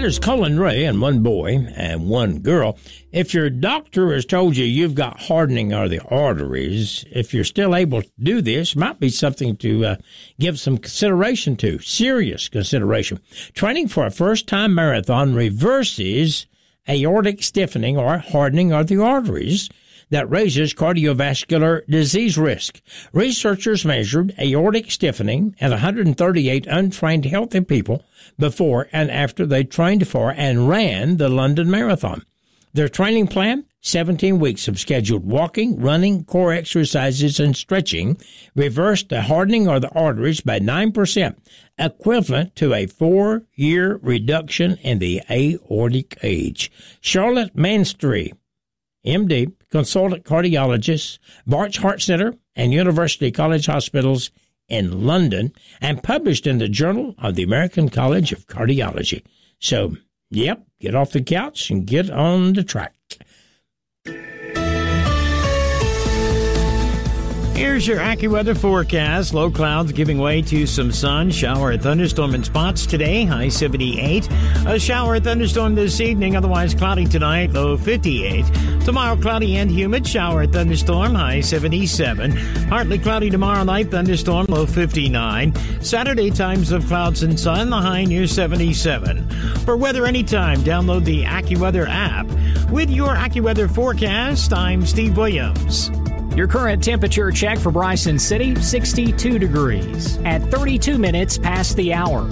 that is Collin Raye and one boy and one girl. If your doctor has told you you've got hardening of the arteries, if you're still able to do this, might be something to uh, give some consideration to, serious consideration. Training for a first time marathon reverses aortic stiffening or hardening of the arteries that raises cardiovascular disease risk. Researchers measured aortic stiffening at 138 untrained healthy people before and after they trained for and ran the London Marathon. Their training plan 17 weeks of scheduled walking, running, core exercises, and stretching reversed the hardening of the arteries by 9%, equivalent to a four year reduction in the aortic age. Charlotte Manisty, MD, consultant cardiologist, Barts Heart Center, and University College Hospitals in London, and published in the Journal of the American College of Cardiology. So, yep, get off the couch and get on the track. Here's your AccuWeather forecast. Low clouds giving way to some sun. Shower thunderstorm in spots today. High 78. A shower thunderstorm this evening. Otherwise cloudy tonight. Low 58. Tomorrow cloudy and humid. Shower thunderstorm. High 77. Partly cloudy tomorrow night. Thunderstorm. Low 59. Saturday times of clouds and sun. The high near 77. For weather anytime, download the AccuWeather app. With your AccuWeather forecast, I'm Steve Williams. Your current temperature check for Bryson City 62 degrees at 32 minutes past the hour.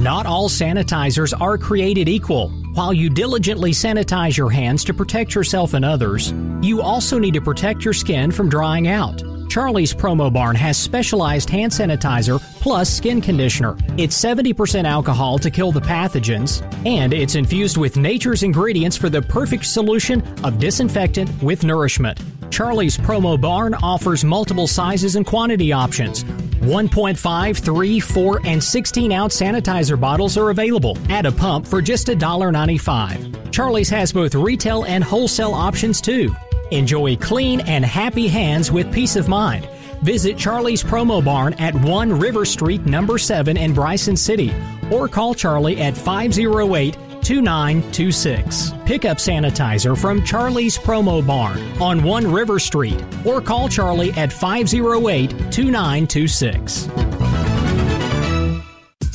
Not all sanitizers are created equal. While you diligently sanitize your hands to protect yourself and others, you also need to protect your skin from drying out. Charlie's Promo Barn has specialized hand sanitizer plus skin conditioner. It's 70% alcohol to kill the pathogens, and it's infused with nature's ingredients for the perfect solution of disinfectant with nourishment. Charlie's Promo Barn offers multiple sizes and quantity options. 1.5, 3, 4, and 16 ounce sanitizer bottles are available at a pump for just $1.95. Charlie's has both retail and wholesale options too. Enjoy clean and happy hands with peace of mind. Visit Charlie's Promo Barn at 1 River Street, number 7 in Bryson City, or call Charlie at 508 2926. Pick up sanitizer from Charlie's Promo Barn on 1 River Street, or call Charlie at 508 2926.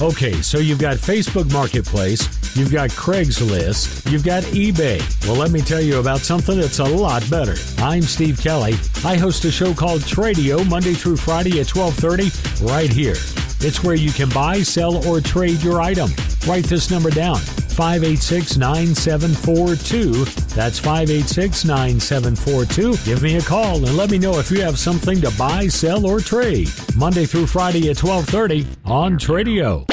Okay, so you've got Facebook Marketplace, you've got Craigslist, you've got eBay. Well, let me tell you about something that's a lot better. I'm Steve Kelly. I host a show called Tradio Monday through Friday at 12:30 right here. It's where you can buy, sell, or trade your item. Write this number down 586 9742. That's 586 9742. Give me a call and let me know if you have something to buy, sell, or trade. Monday through Friday at 1230 on Tradio.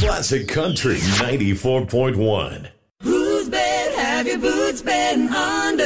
Classic Country 94.1. Whose bed have your boots been under?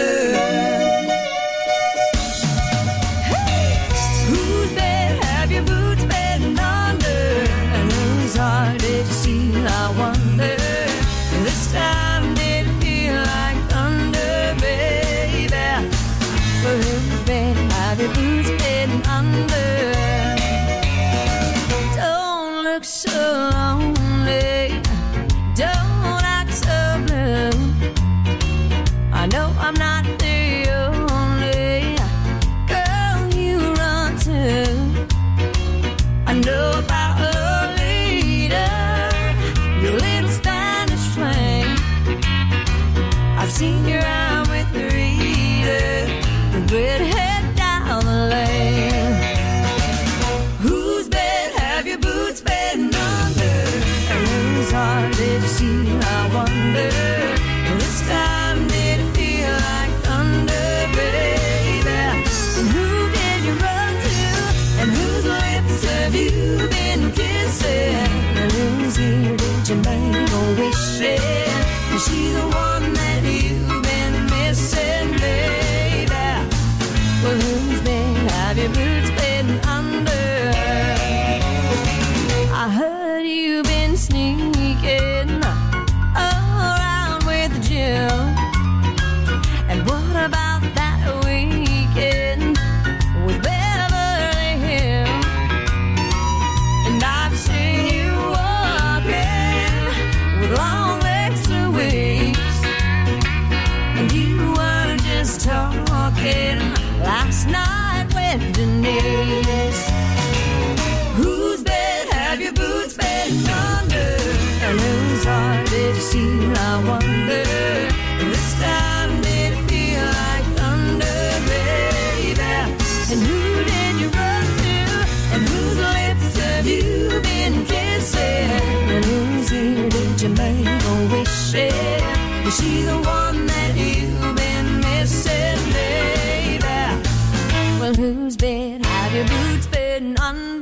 I heard you've been sneaking Darling's heart did it seem I wonder This time did it feel like thunder, baby And who did you run to? And whose lips have you been kissing? And whose ear did you make a wish in? Is she the one that you've been missing, baby? Well, whose bed have your boots been under?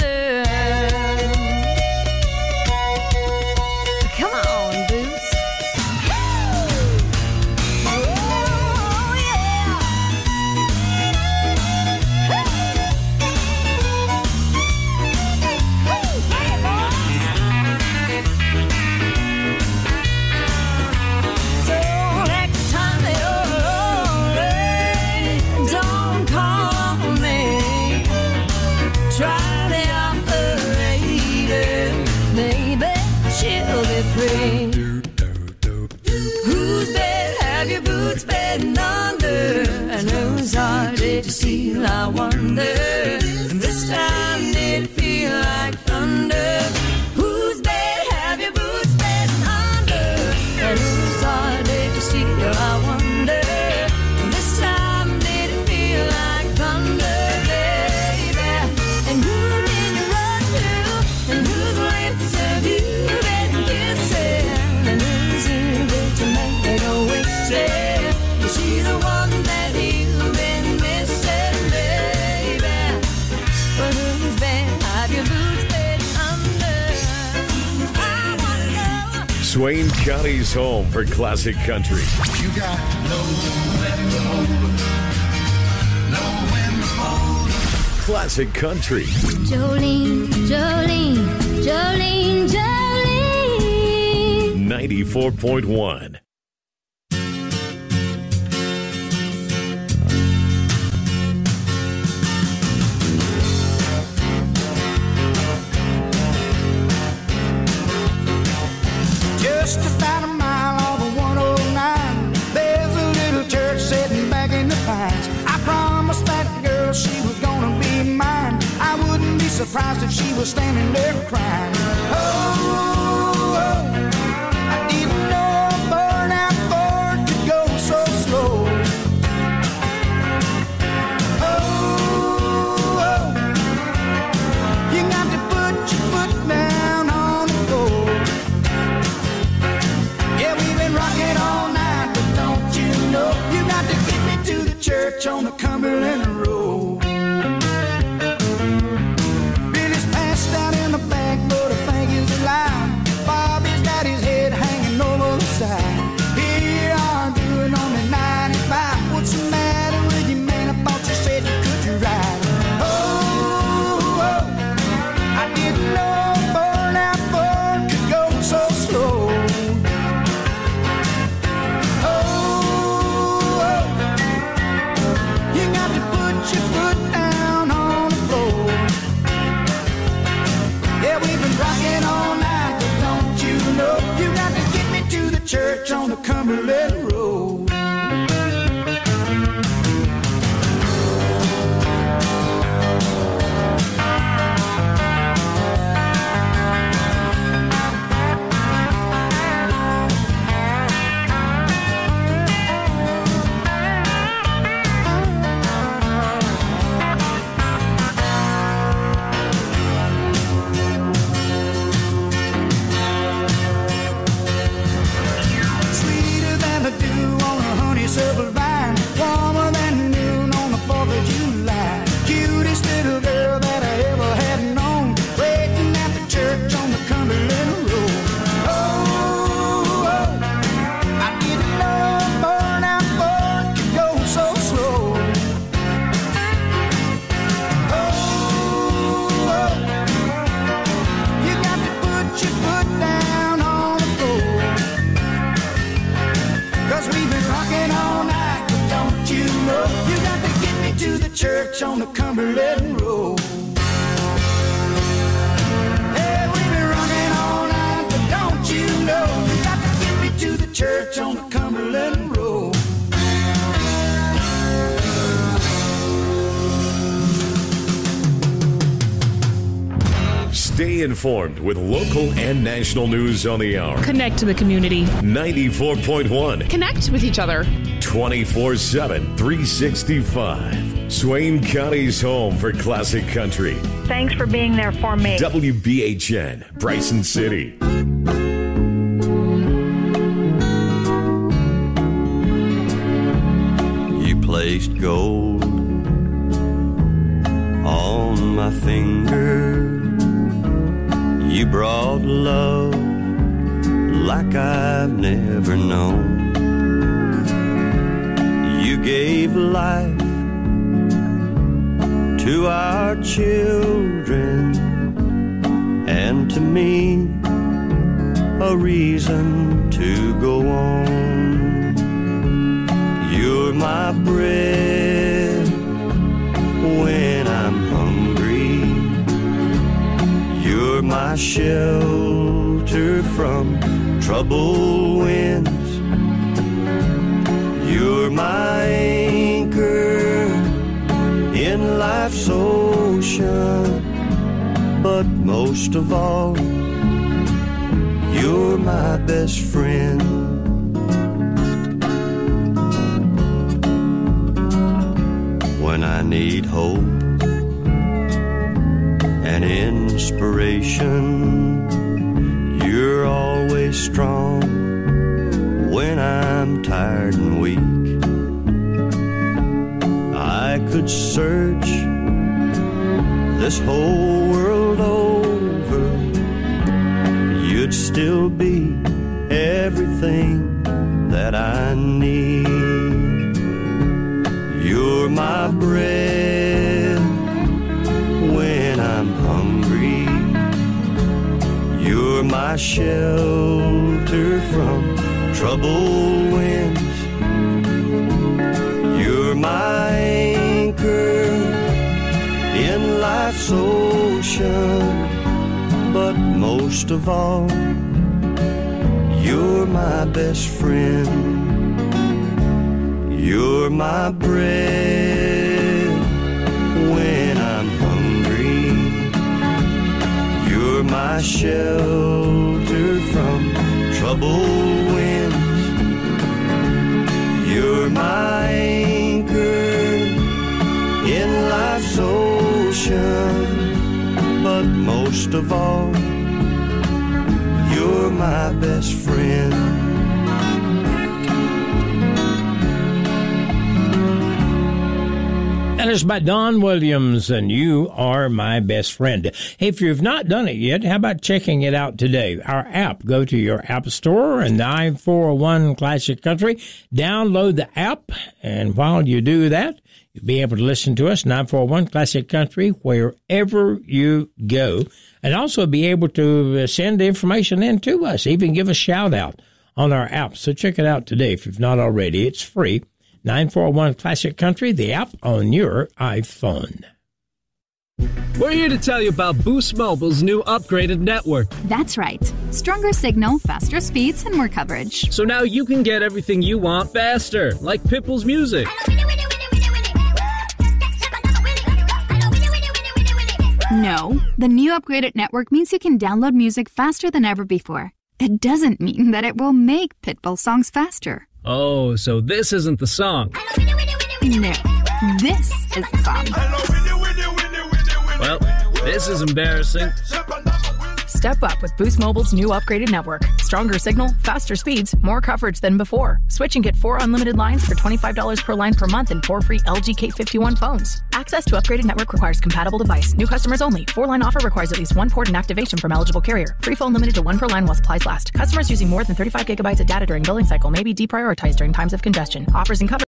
To see. I wonder. And this time did it feel like Johnny's home for classic country. You got no Classic country. Jolene, Jolene, Jolene, Jolene. 94.1. surprised if she was standing there crying. Oh. Stay informed with local and national news on the hour. Connect to the community. 94.1. Connect with each other. 24 7, 365. Swain County's home for classic country. Thanks for being there for me. WBHN, Bryson City. You placed gold on my finger. You brought love like I've never known. Gave life to our children and to me a reason to go on. You're my bread when I'm hungry. You're my shelter from troubled winds. You're my in life's ocean. But most of all, you're my best friend. when I need hope and inspiration. You're always strong when I'm tired and weak. Could search this whole world over, you'd still be everything that I need. You're my bread when I'm hungry. You're my shelter from troubled life's ocean. But most of all, you're my best friend. You're my bread when I'm hungry. You're my shelter from troubled most of all, you're my best friend. That is by Don Williams, and you are my best friend. If you've not done it yet, how about checking it out today? Our app. Go to your app store and 941 Classic Country. Download the app, and while you do that, you'll be able to listen to us, 941 Classic Country, wherever you go, and also be able to uh, send the information in to us, even give a shout out on our app. So check it out today if you've not already. It's free. 941 Classic Country, the app on your iPhone. We're here to tell you about Boost Mobile's new upgraded network. That's right. Stronger signal, faster speeds, and more coverage. So now you can get everything you want faster, like Pitbull's music. No, the new upgraded network means you can download music faster than ever before. It doesn't mean that it will make Pitbull songs faster. Oh, so this isn't the song. No, this is the song. Well, this is embarrassing. Step up with Boost Mobile's new upgraded network. Stronger signal, faster speeds, more coverage than before. Switch and get four unlimited lines for $25 per line per month and four free LG K51 phones. Access to upgraded network requires compatible device. New customers only. Four line offer requires at least one port and activation from eligible carrier. Free phone limited to one per line while supplies last. Customers using more than 35 gigabytes of data during billing cycle may be deprioritized during times of congestion. Offers and coverage